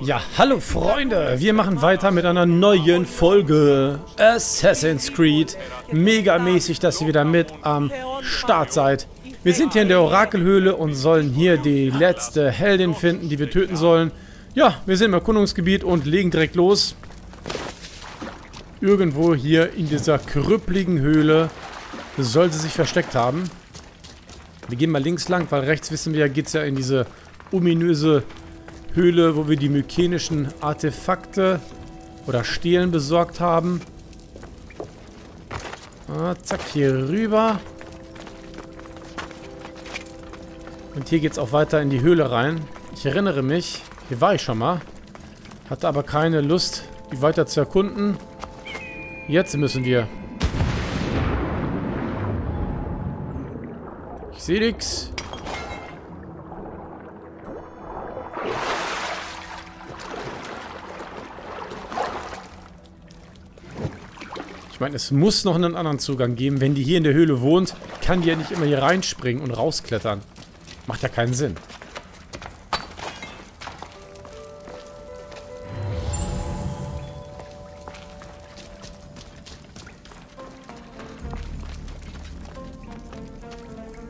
Ja, hallo Freunde, wir machen weiter mit einer neuen Folge Assassin's Creed. Megamäßig, dass ihr wieder mit am Start seid. Wir sind hier in der Orakelhöhle und sollen hier die letzte Heldin finden, die wir töten sollen. Ja, wir sind im Erkundungsgebiet und legen direkt los. Irgendwo hier in dieser krüppligen Höhle soll sie sich versteckt haben. Wir gehen mal links lang, weil rechts wissen wir ja, geht es ja in diese ominöse Höhle, wo wir die mykenischen Artefakte oder Stelen besorgt haben. Ah, zack, hier rüber. Und hier geht es auch weiter in die Höhle rein. Ich erinnere mich, hier war ich schon mal. Hatte aber keine Lust, die weiter zu erkunden. Jetzt müssen wir. Ich sehe nichts. Meine, es muss noch einen anderen Zugang geben. Wenn die hier in der Höhle wohnt, kann die ja nicht immer hier reinspringen und rausklettern. Macht ja keinen Sinn.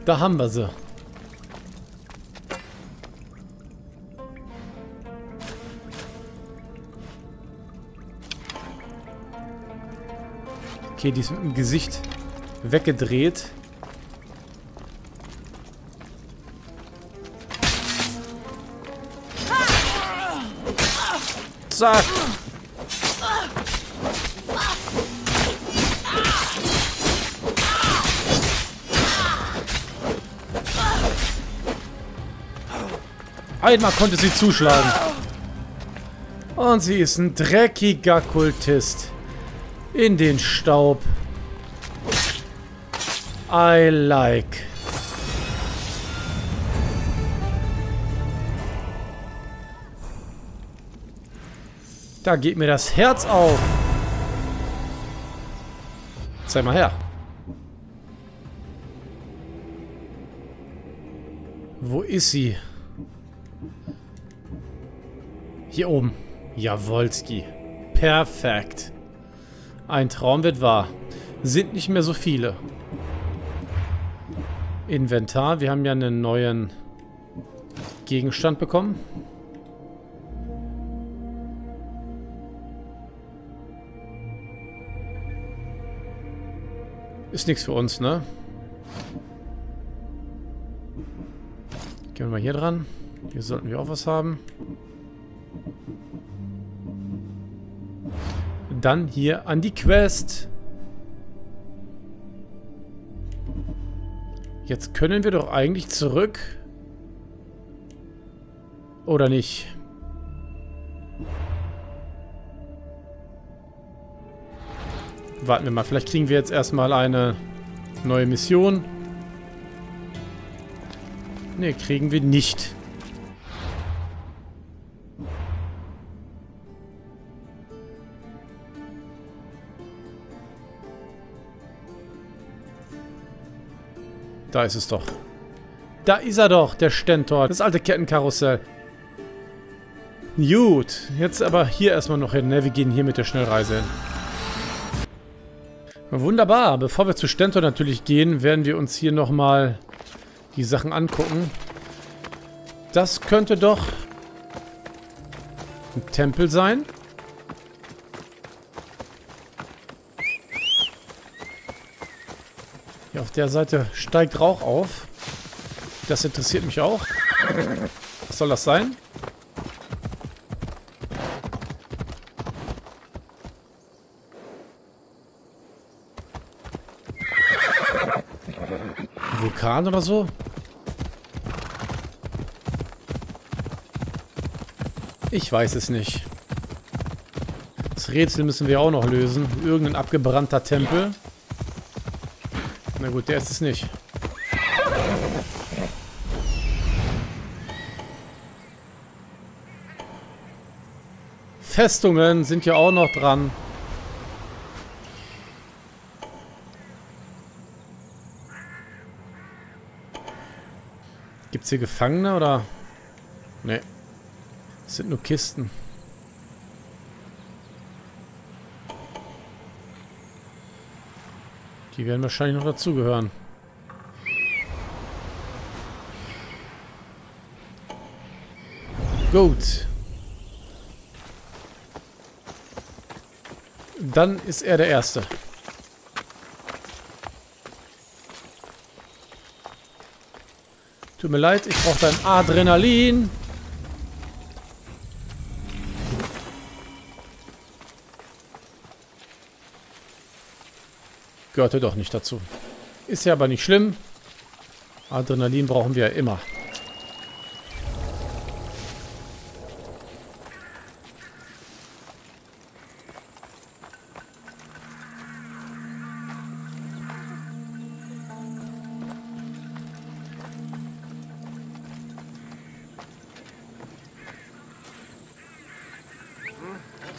Da haben wir sie. Okay, die ist mit dem Gesicht weggedreht. Zack. Einmal konnte sie zuschlagen. Und sie ist ein dreckiger Kultist in den Staub. I like. Da geht mir das Herz auf. Zeig mal her. Wo ist sie? Hier oben. Jawolski. Perfekt. Ein Traum wird wahr. Sind nicht mehr so viele. Inventar. Wir haben ja einen neuen Gegenstand bekommen. Ist nichts für uns, ne? Gehen wir mal hier dran. Hier sollten wir auch was haben. Dann hier an die Quest. Jetzt können wir doch eigentlich zurück. Oder nicht? Warten wir mal. Vielleicht kriegen wir jetzt erstmal eine neue Mission. Ne, kriegen wir nicht. Da ist es doch. Da ist er doch, der Stentor. Das alte Kettenkarussell. Gut. Jetzt aber hier erstmal noch hin. Ne? Wir gehen hier mit der Schnellreise hin. Wunderbar. Bevor wir zu Stentor natürlich gehen, werden wir uns hier nochmal die Sachen angucken. Das könnte doch ein Tempel sein. Hier auf der Seite steigt Rauch auf. Das interessiert mich auch. Was soll das sein? Vulkan oder so? Ich weiß es nicht. Das Rätsel müssen wir auch noch lösen. Irgendein abgebrannter Tempel. Gut, der ist es nicht. Festungen sind ja auch noch dran. Gibt es hier Gefangene oder? Ne. Das sind nur Kisten. Die werden wahrscheinlich noch dazugehören. Gut. Dann ist er der Erste. Tut mir leid, ich brauche dein Adrenalin. Gehörte doch nicht dazu. Ist ja aber nicht schlimm. Adrenalin brauchen wir ja immer.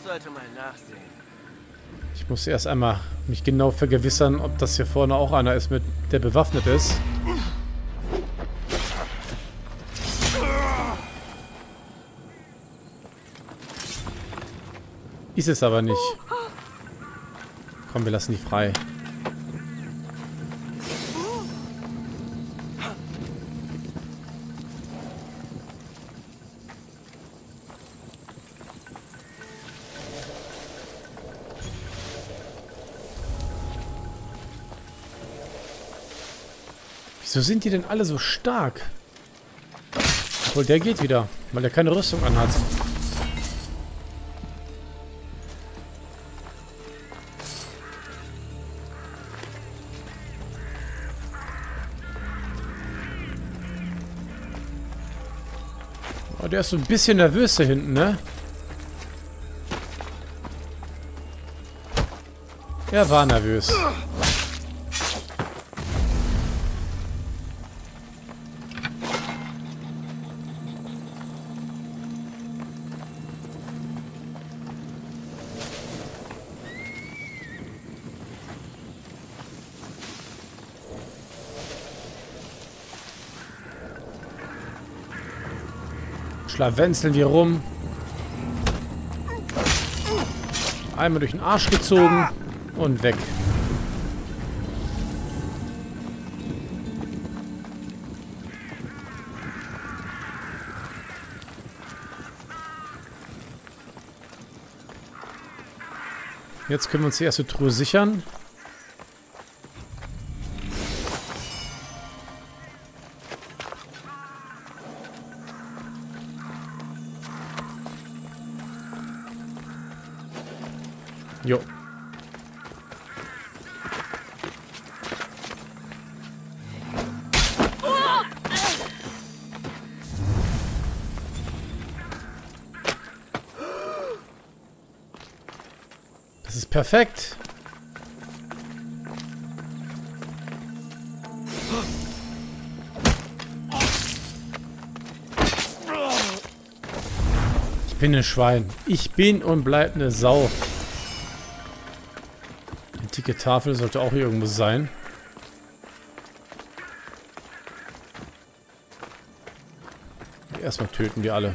sollte mal nachsehen. Ich muss erst einmal mich genau vergewissern, ob das hier vorne auch einer ist, mit der bewaffnet ist. Ist es aber nicht. Komm, wir lassen die frei. Wieso sind die denn alle so stark? Obwohl, der geht wieder, weil er keine Rüstung anhat. Oh, der ist so ein bisschen nervös da hinten, ne? Er war nervös. Schlawenzeln wir rum. Einmal durch den Arsch gezogen und weg. Jetzt können wir uns die erste Truhe sichern. Perfekt. Ich bin ein Schwein. Ich bin und bleib eine Sau. Antike Tafel sollte auch hier irgendwo sein. Erstmal töten die alle.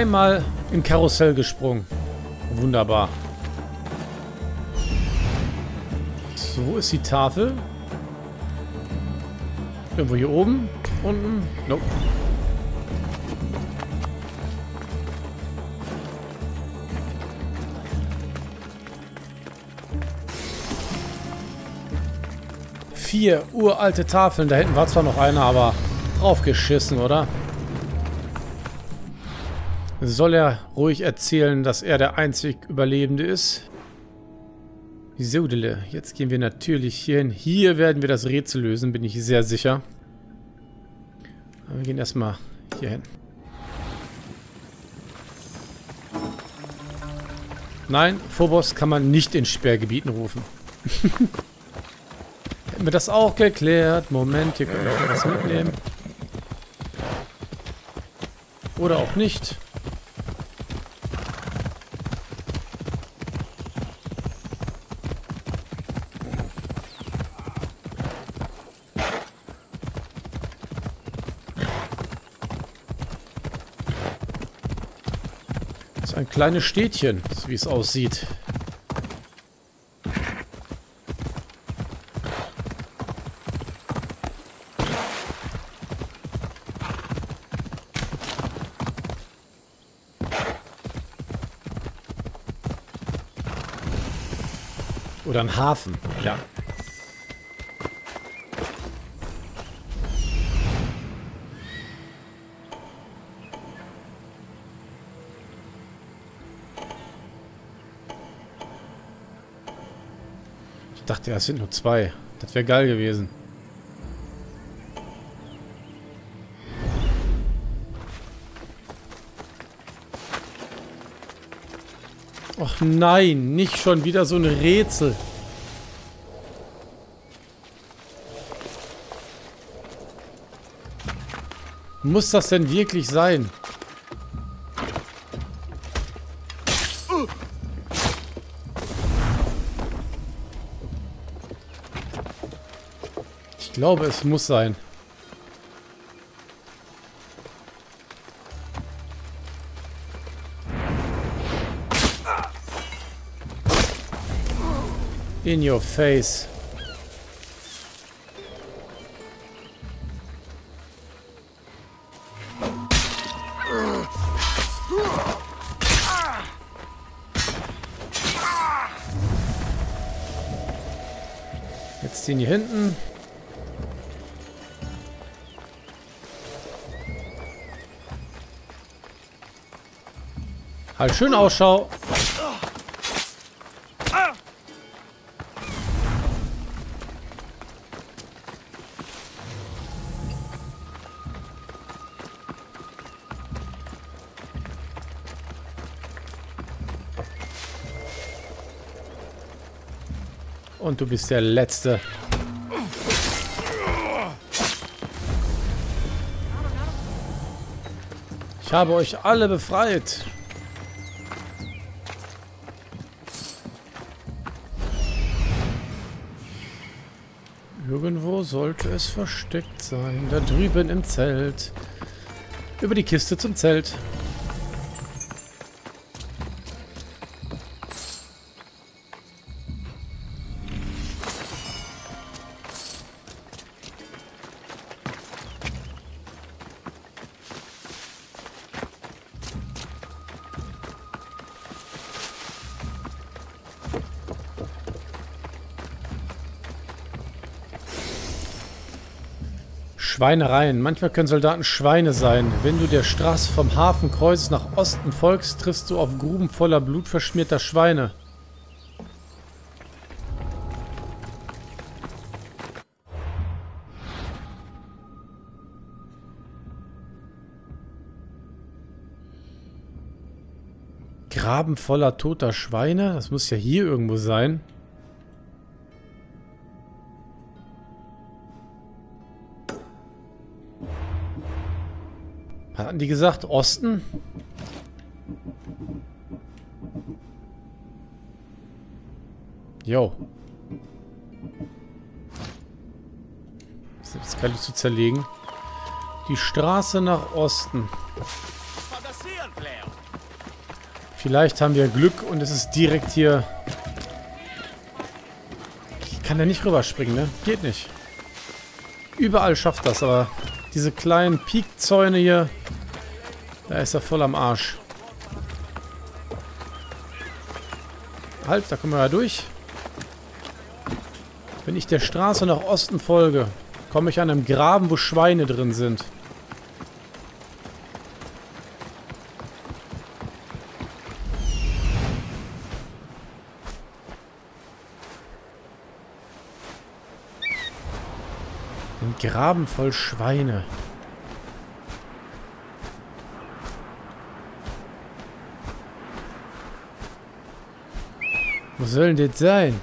Einmal im Karussell gesprungen. Wunderbar. So, wo ist die Tafel? Irgendwo hier oben? Unten? Nope. Vier uralte Tafeln. Da hinten war zwar noch einer, aber draufgeschissen, oder? Soll er ruhig erzählen, dass er der einzig Überlebende ist? Sodele. Jetzt gehen wir natürlich hier hin. Hier werden wir das Rätsel lösen, bin ich sehr sicher. Aber wir gehen erstmal hier hin. Nein, Phobos kann man nicht in Sperrgebieten rufen. Hätten wir das auch geklärt. Moment, hier können wir was mitnehmen. Oder auch nicht. Kleines Städtchen, wie es aussieht. Oder ein Hafen, ja. Dachte, es sind nur zwei. Das wäre geil gewesen. Ach nein, nicht schon wieder so ein Rätsel. Muss das denn wirklich sein? Glaube, es muss sein. In your face. Jetzt ziehen die hinten. Halt schön Ausschau. Und du bist der Letzte. Ich habe euch alle befreit. Sollte es versteckt sein. Da drüben im Zelt. Über die Kiste zum Zelt. Schweinereien. Manchmal können Soldaten Schweine sein. Wenn du der Straße vom Hafen kreuzest nach Osten folgst, triffst du auf Gruben voller blutverschmierter Schweine. Graben voller toter Schweine? Das muss ja hier irgendwo sein. Die gesagt, Osten? Jo. Selbst ich zu zerlegen. Die Straße nach Osten. Vielleicht haben wir Glück und es ist direkt hier... Ich kann da nicht rüberspringen, ne? Geht nicht. Überall schafft das, aber diese kleinen Peakzäune hier, da ist er voll am Arsch. Halt, da kommen wir ja durch. Wenn ich der Straße nach Osten folge, komme ich an einem Graben, wo Schweine drin sind. Ein Graben voll Schweine. Was soll denn das sein?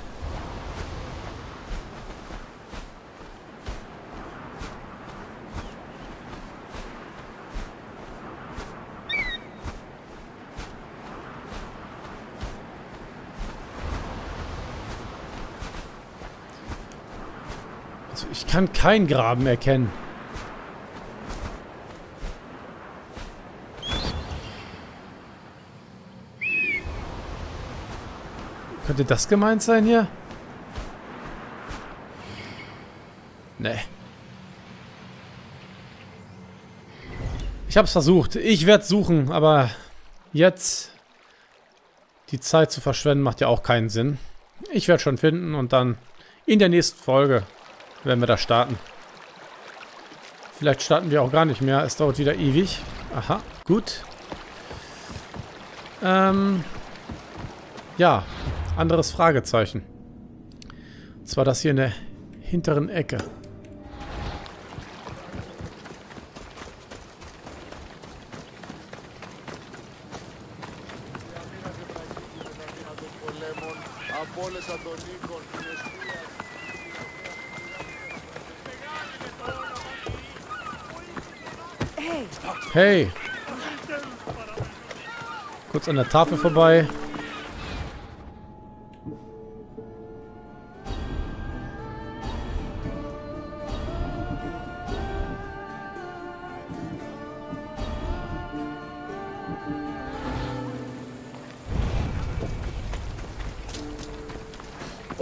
Also ich kann keinen Graben erkennen. Könnte das gemeint sein hier? Nee. Ich hab's versucht. Ich werde suchen, aber jetzt die Zeit zu verschwenden macht ja auch keinen Sinn. Ich werde schon finden und dann in der nächsten Folge werden wir da starten. Vielleicht starten wir auch gar nicht mehr. Es dauert wieder ewig. Aha, gut. Ähm, ja, anderes Fragezeichen. Und zwar das hier in der hinteren Ecke. Hey! Kurz an der Tafel vorbei.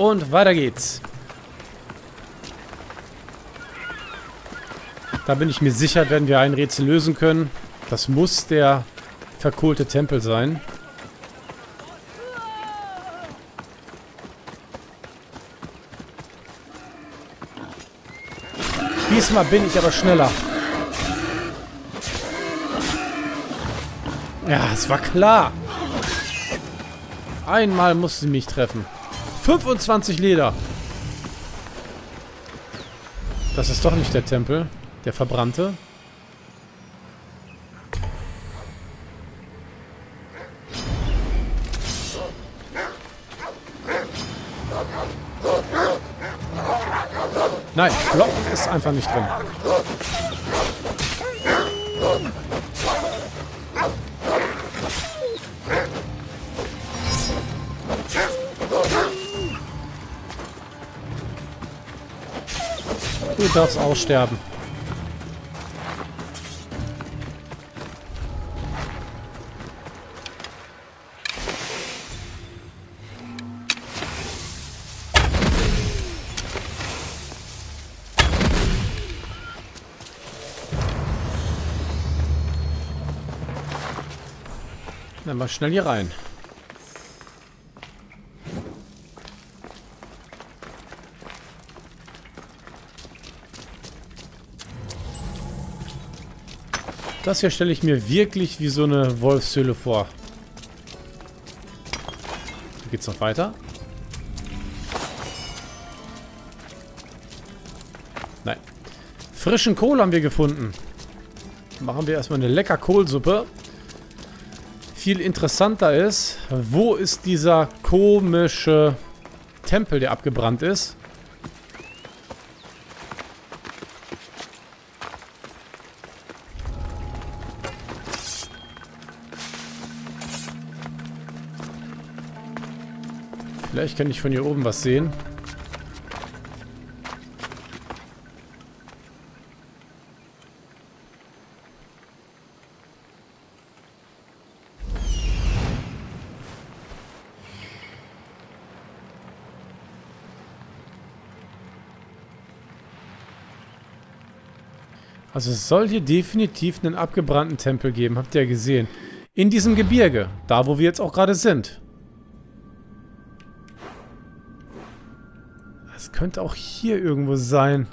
Und weiter geht's. Da bin ich mir sicher, werden wir ein Rätsel lösen können. Das muss der verkohlte Tempel sein. Diesmal bin ich aber schneller. Ja, es war klar. Einmal musste sie mich treffen. 25 Leder. Das ist doch nicht der Tempel. Der Verbrannte. Nein, Blocken ist einfach nicht drin. Du darfst aussterben. Dann mal schnell hier rein. Das hier stelle ich mir wirklich wie so eine Wolfshöhle vor. Hier geht's noch weiter. Nein. Frischen Kohl haben wir gefunden. Machen wir erstmal eine lecker Kohlsuppe. Viel interessanter ist, wo ist dieser komische Tempel, der abgebrannt ist? Vielleicht kann ich von hier oben was sehen. Also es soll hier definitiv einen abgebrannten Tempel geben, habt ihr ja gesehen. In diesem Gebirge, da wo wir jetzt auch gerade sind. Könnte auch hier irgendwo sein.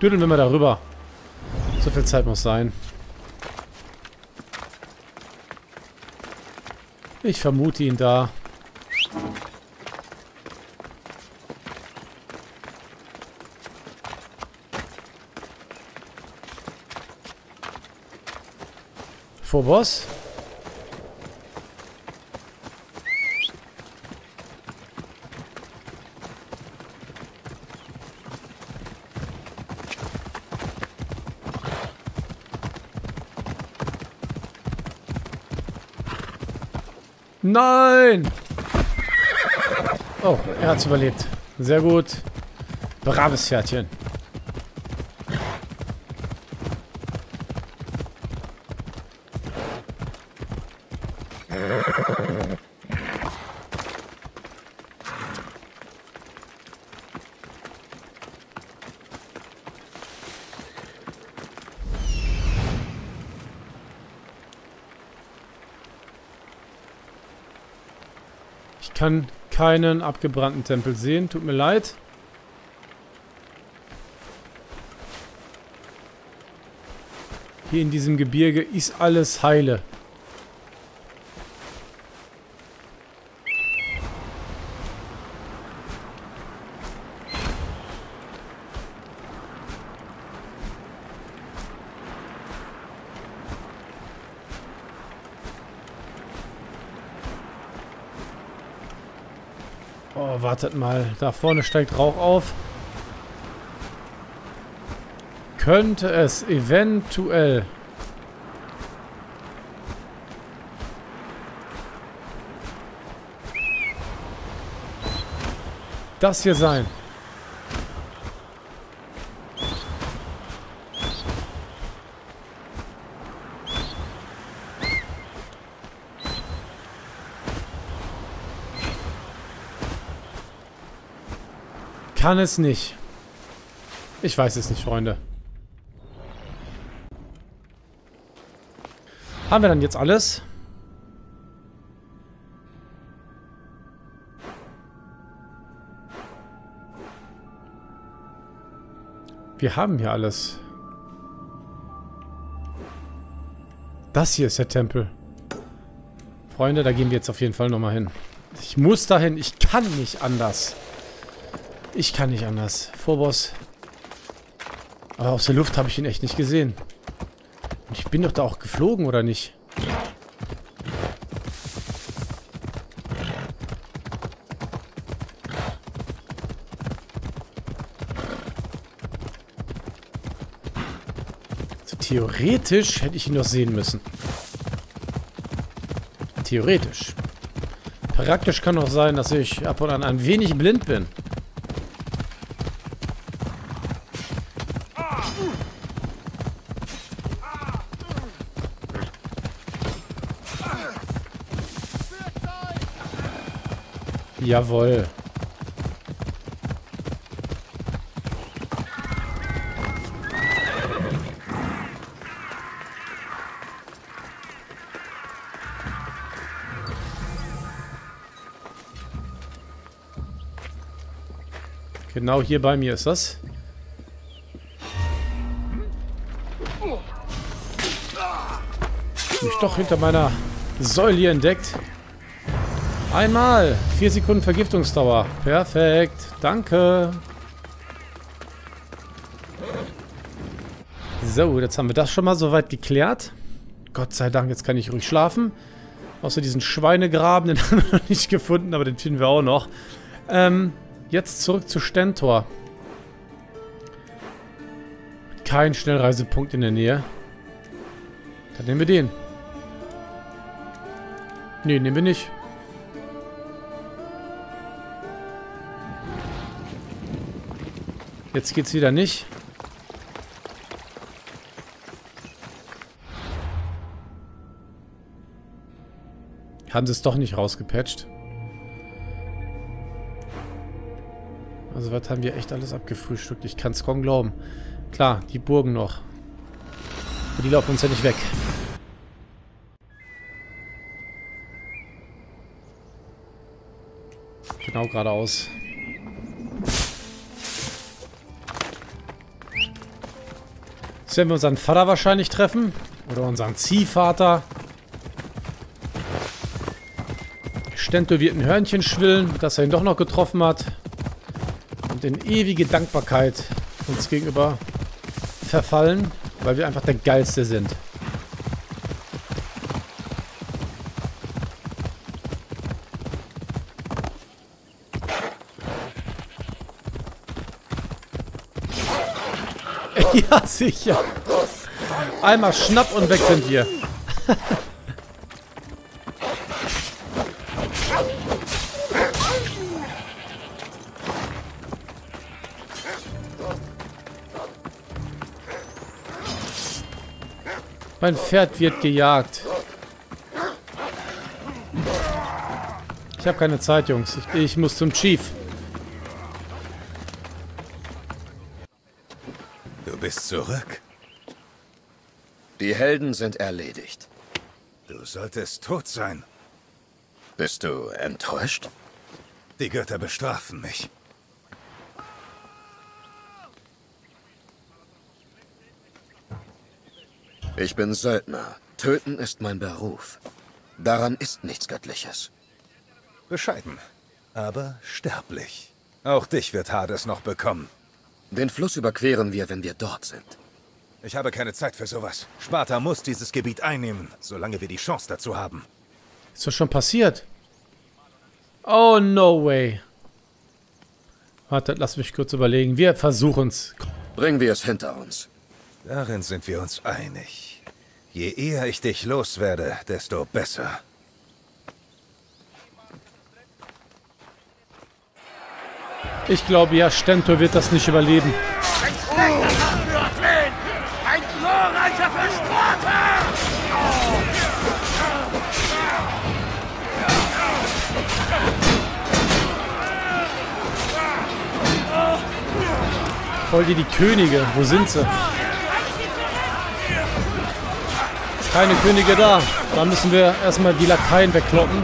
Düdeln wir mal darüber. So viel Zeit muss sein. Ich vermute ihn da. Phobos. Nein! Oh, er hat's überlebt. Sehr gut. Braves Pferdchen. Ich kann keinen abgebrannten Tempel sehen. Tut mir leid. Hier in diesem Gebirge ist alles heile. Oh, wartet mal. Da vorne steigt Rauch auf. Könnte es eventuell... Das hier sein. Kann es nicht. Ich weiß es nicht, Freunde. Haben wir dann jetzt alles? Wir haben hier alles. Das hier ist der Tempel. Freunde, da gehen wir jetzt auf jeden Fall nochmal hin. Ich muss dahin. Ich kann nicht anders. Ich kann nicht anders. Vorboss. Aber aus der Luft habe ich ihn echt nicht gesehen. Und ich bin doch da auch geflogen, oder nicht? Also theoretisch hätte ich ihn doch sehen müssen. Theoretisch. Praktisch kann auch sein, dass ich ab und an ein wenig blind bin. Jawohl. Genau hier bei mir ist das. Mich doch hinter meiner Säule hier entdeckt. Einmal. Vier Sekunden Vergiftungsdauer. Perfekt. Danke. So, jetzt haben wir das schon mal soweit geklärt. Gott sei Dank, jetzt kann ich ruhig schlafen. Außer diesen Schweinegraben, den haben wir noch nicht gefunden, aber den finden wir auch noch. Ähm, jetzt zurück zu Stentor. Kein Schnellreisepunkt in der Nähe. Dann nehmen wir den. Nee, nehmen wir nicht. Jetzt geht's wieder nicht. Haben sie es doch nicht rausgepatcht. Also was haben wir echt alles abgefrühstückt? Ich kann es kaum glauben. Klar, die Burgen noch. Aber die laufen uns ja nicht weg. Genau geradeaus. Werden wir unseren Vater wahrscheinlich treffen. Oder unseren Ziehvater. Stentovierten Hörnchen schwillen, dass er ihn doch noch getroffen hat. Und in ewige Dankbarkeit uns gegenüber verfallen, weil wir einfach der Geilste sind. sicher. Einmal schnapp und weg sind wir. mein Pferd wird gejagt. Ich habe keine Zeit, Jungs. Ich, ich muss zum Chief. Bist zurück. Die Helden sind erledigt. Du solltest tot sein. Bist du enttäuscht? Die Götter bestrafen mich. Ich bin Söldner. Töten ist mein Beruf. Daran ist nichts Göttliches. Bescheiden, aber sterblich. Auch dich wird Hades noch bekommen. Den Fluss überqueren wir, wenn wir dort sind. Ich habe keine Zeit für sowas. Sparta muss dieses Gebiet einnehmen, solange wir die Chance dazu haben. Ist das schon passiert? Oh, no way. Warte, lass mich kurz überlegen. Wir versuchen's. Bringen wir es hinter uns. Darin sind wir uns einig. Je eher ich dich loswerde, desto besser. Ich glaube, ja, Stentor wird das nicht überleben. Ein glorreicher! Voll die die Könige. Wo sind sie? Keine Könige da. Da müssen wir erstmal die Lakaien wegkloppen.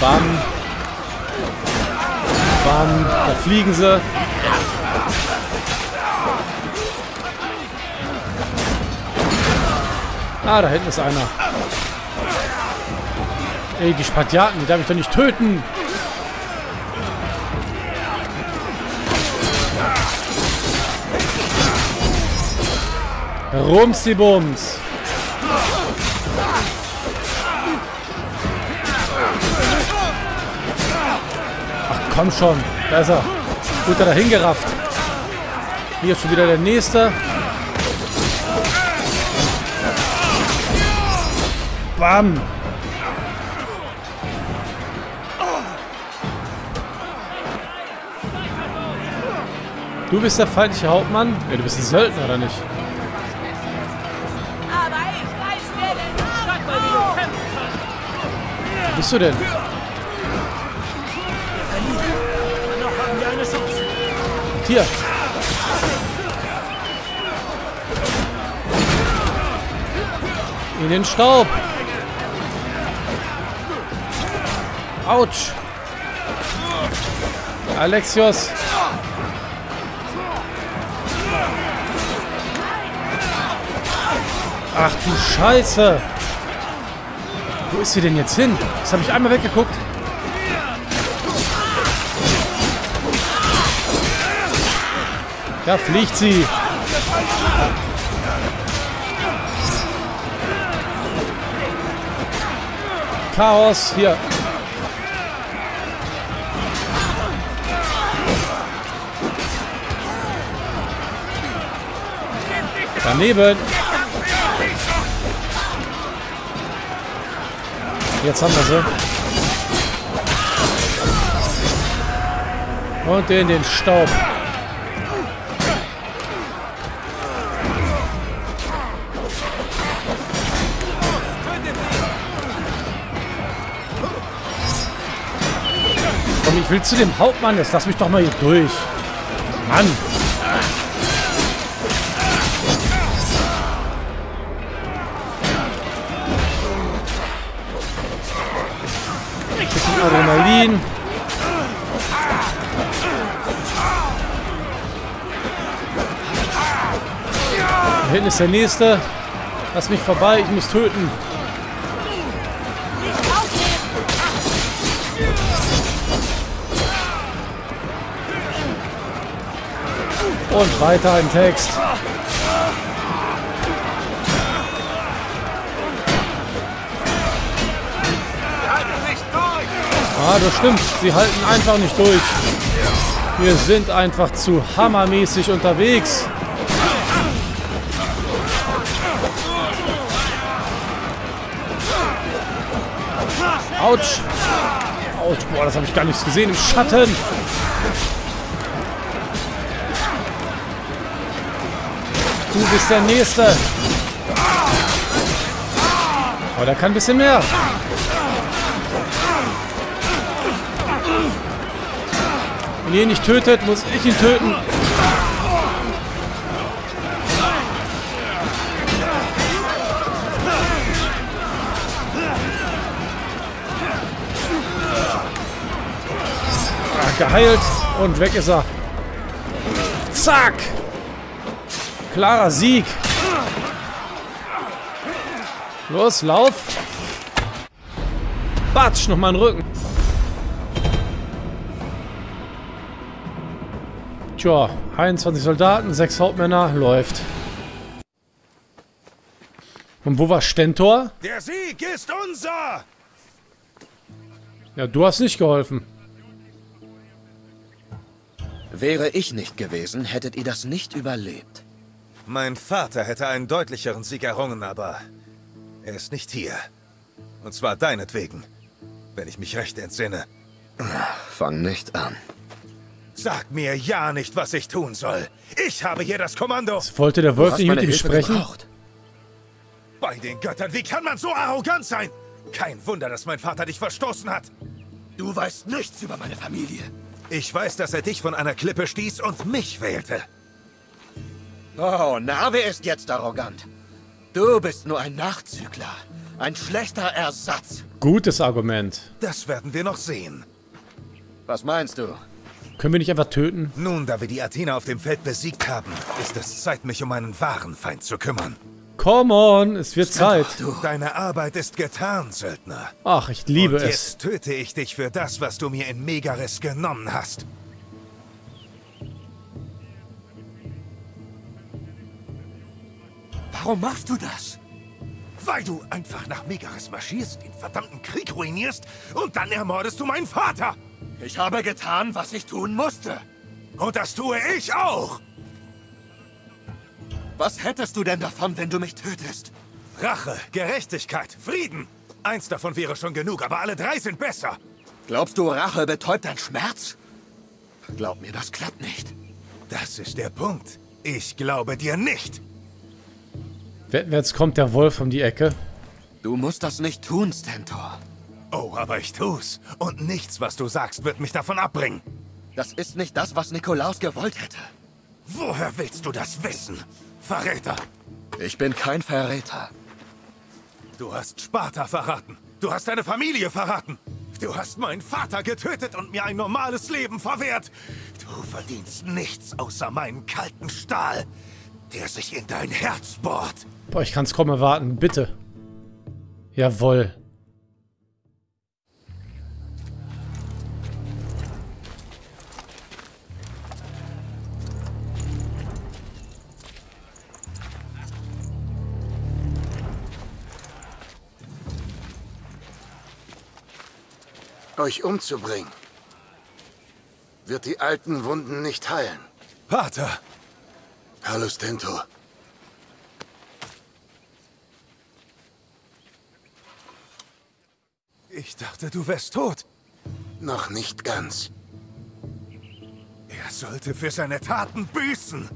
Bam. Bam. Da fliegen sie. Ah, da hinten ist einer. Ey, die Spartiaten, die darf ich doch nicht töten. Rumsi komm schon, da ist er. Gut, er dahin gerafft. Hier ist schon wieder der nächste. Bam. Du bist der feindliche Hauptmann? Ja, du bist ein Söldner, oder nicht? Aber ich weiß, wer den. Wo bist du denn? Hier. In den Staub. Autsch. Alexios. Ach du Scheiße. Wo ist sie denn jetzt hin? Das habe ich einmal weggeguckt. Da fliegt sie. Chaos hier. Daneben. Jetzt haben wir sie. Und in den Staub. Ich will zu dem Hauptmann. Jetzt lass mich doch mal hier durch. Mann. Bisschen Adrenalin. Da hinten ist der nächste. Lass mich vorbei, ich muss töten. Und weiter im Text. Ah, das stimmt. Sie halten einfach nicht durch. Wir sind einfach zu hammermäßig unterwegs. Autsch. Autsch. Boah, das habe ich gar nicht gesehen im Schatten. Du bist der Nächste. Aber der kann ein bisschen mehr. Wenn ihr ihn nicht tötet, muss ich ihn töten. Ah, geheilt und weg ist er. Zack! Klarer Sieg. Los, lauf. Batsch, noch mal den Rücken. Tja, 21 Soldaten, 6 Hauptmänner, läuft. Und wo war Stentor? Der Sieg ist unser! Ja, du hast nicht geholfen. Wäre ich nicht gewesen, hättet ihr das nicht überlebt. Mein Vater hätte einen deutlicheren Sieg errungen, aber er ist nicht hier. Und zwar deinetwegen, wenn ich mich recht entsinne. Fang nicht an. Sag mir ja nicht, was ich tun soll. Ich habe hier das Kommando. Was wollte der Wolf nicht mit meine ihm sprechen? gebraucht. Bei den Göttern, wie kann man so arrogant sein? Kein Wunder, dass mein Vater dich verstoßen hat. Du weißt nichts über meine Familie. Ich weiß, dass er dich von einer Klippe stieß und mich wählte. Oh, Narve ist jetzt arrogant. Du bist nur ein Nachzügler. Ein schlechter Ersatz. Gutes Argument. Das werden wir noch sehen. Was meinst du? Können wir nicht einfach töten? Nun, da wir die Athener auf dem Feld besiegt haben, ist es Zeit, mich um meinen wahren Feind zu kümmern. Come on, es wird Zeit. Deine Arbeit ist getan, Söldner. Ach, ich liebe und es. jetzt töte ich dich für das, was du mir in Megaris genommen hast. Warum machst du das? Weil du einfach nach Megaris marschierst, den verdammten Krieg ruinierst und dann ermordest du meinen Vater. Ich habe getan, was ich tun musste. Und das tue ich auch. Was hättest du denn davon, wenn du mich tötest? Rache, Gerechtigkeit, Frieden. Eins davon wäre schon genug, aber alle drei sind besser. Glaubst du, Rache betäubt dein Schmerz? Glaub mir, das klappt nicht. Das ist der Punkt. Ich glaube dir nicht. Jetzt kommt der Wolf um die Ecke. Du musst das nicht tun, Stentor. Oh, aber ich tu's. Und nichts, was du sagst, wird mich davon abbringen. Das ist nicht das, was Nikolaus gewollt hätte. Woher willst du das wissen? Verräter! Ich bin kein Verräter. Du hast Sparta verraten. Du hast deine Familie verraten. Du hast meinen Vater getötet und mir ein normales Leben verwehrt. Du verdienst nichts außer meinen kalten Stahl, der sich in dein Herz bohrt. Boah, ich kann es kaum erwarten. Bitte. Jawohl. Euch umzubringen, wird die alten Wunden nicht heilen. Vater! Hallo, Stentor. Ich dachte, du wärst tot. Noch nicht ganz. Er sollte für seine Taten büßen.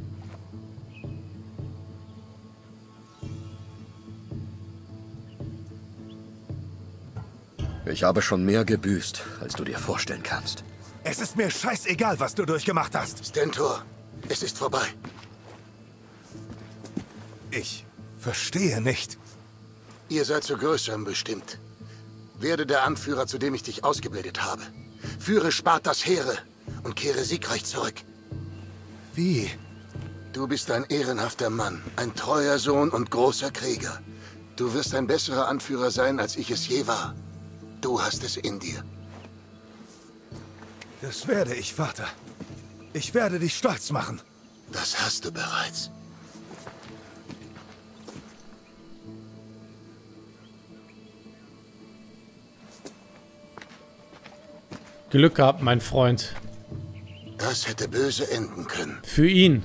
Ich habe schon mehr gebüßt, als du dir vorstellen kannst. Es ist mir scheißegal, was du durchgemacht hast. Stentor, es ist vorbei. Ich verstehe nicht. Ihr seid zu Größerem bestimmt. Werde der Anführer, zu dem ich dich ausgebildet habe. Führe Spartas Heere und kehre siegreich zurück. Wie? Du bist ein ehrenhafter Mann, ein treuer Sohn und großer Krieger. Du wirst ein besserer Anführer sein, als ich es je war. Du hast es in dir. Das werde ich, Vater. Ich werde dich stolz machen. Das hast du bereits. Glück gehabt, mein Freund. Das hätte böse enden können. Für ihn.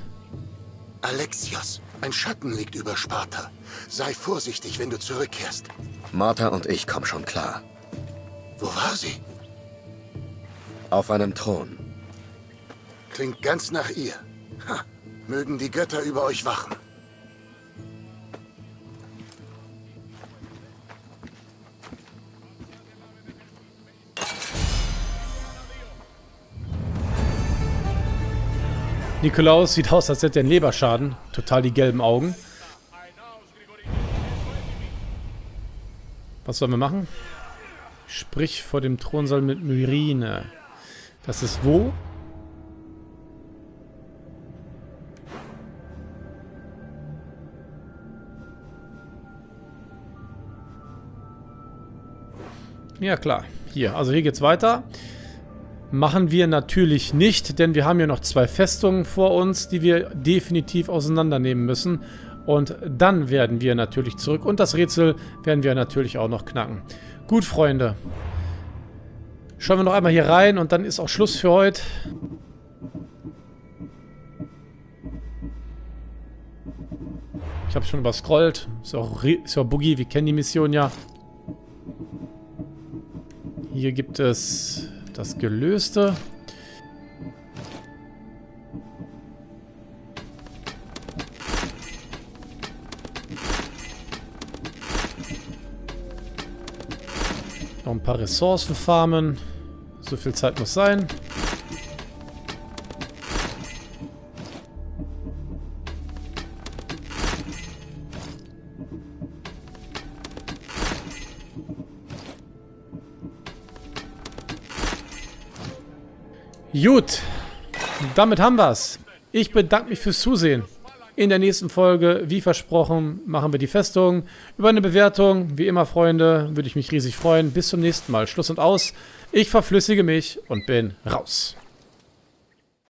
Alexios, ein Schatten liegt über Sparta. Sei vorsichtig, wenn du zurückkehrst. Martha und ich kommen schon klar. Wo war sie? Auf einem Thron. Klingt ganz nach ihr. Ha, mögen die Götter über euch wachen. Nikolaus sieht aus, als hätte er einen Leberschaden. Total die gelben Augen. Was sollen wir machen? Sprich vor dem Thronsaal mit Myrine. Das ist wo? Ja, klar. Hier, also hier geht's weiter. Machen wir natürlich nicht, denn wir haben ja noch zwei Festungen vor uns, die wir definitiv auseinandernehmen müssen. Und dann werden wir natürlich zurück. Und das Rätsel werden wir natürlich auch noch knacken. Gut, Freunde. Schauen wir noch einmal hier rein und dann ist auch Schluss für heute. Ich habe schon überscrollt. Ist auch, ist auch Boogie, wir kennen die Mission ja. Hier gibt es das Gelöste. Noch ein paar Ressourcen farmen. So viel Zeit muss sein. Gut, damit haben wir's. Ich bedanke mich fürs Zusehen. In der nächsten Folge, wie versprochen, machen wir die Festung. Über eine Bewertung, wie immer, Freunde, würde ich mich riesig freuen. Bis zum nächsten Mal. Schluss und aus. Ich verflüssige mich und bin raus.